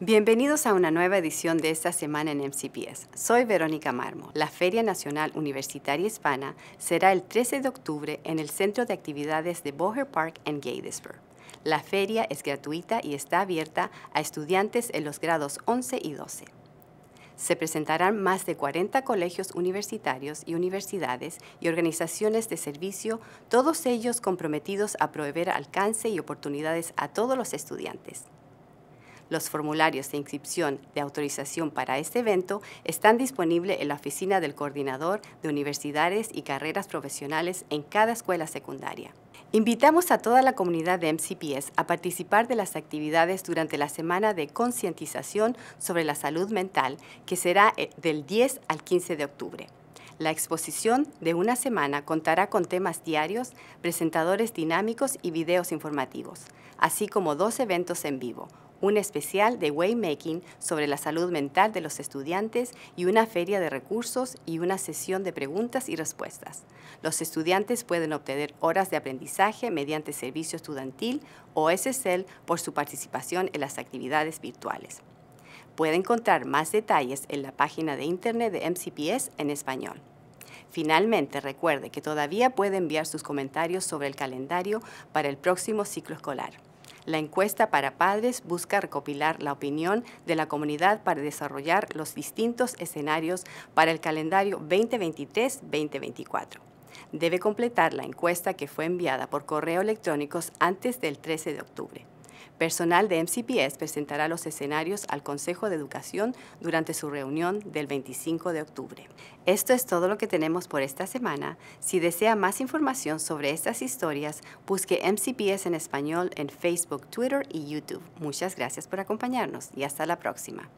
Bienvenidos a una nueva edición de esta semana en MCPS. Soy Verónica Marmo. La Feria Nacional Universitaria Hispana será el 13 de octubre en el Centro de Actividades de Boher Park en Gatesburg. La feria es gratuita y está abierta a estudiantes en los grados 11 y 12. Se presentarán más de 40 colegios universitarios y universidades y organizaciones de servicio, todos ellos comprometidos a proveer alcance y oportunidades a todos los estudiantes. Los formularios de inscripción de autorización para este evento están disponibles en la oficina del coordinador de universidades y carreras profesionales en cada escuela secundaria. Invitamos a toda la comunidad de MCPS a participar de las actividades durante la semana de concientización sobre la salud mental, que será eh, del 10 al 15 de octubre. La exposición de una semana contará con temas diarios, presentadores dinámicos y videos informativos, así como dos eventos en vivo, un especial de Waymaking sobre la salud mental de los estudiantes y una feria de recursos y una sesión de preguntas y respuestas. Los estudiantes pueden obtener horas de aprendizaje mediante servicio estudiantil o SSL por su participación en las actividades virtuales. Puede encontrar más detalles en la página de internet de MCPS en español. Finalmente, recuerde que todavía puede enviar sus comentarios sobre el calendario para el próximo ciclo escolar. La encuesta para padres busca recopilar la opinión de la comunidad para desarrollar los distintos escenarios para el calendario 2023-2024. Debe completar la encuesta que fue enviada por correo electrónico antes del 13 de octubre. Personal de MCPS presentará los escenarios al Consejo de Educación durante su reunión del 25 de octubre. Esto es todo lo que tenemos por esta semana. Si desea más información sobre estas historias, busque MCPS en español en Facebook, Twitter y YouTube. Muchas gracias por acompañarnos y hasta la próxima.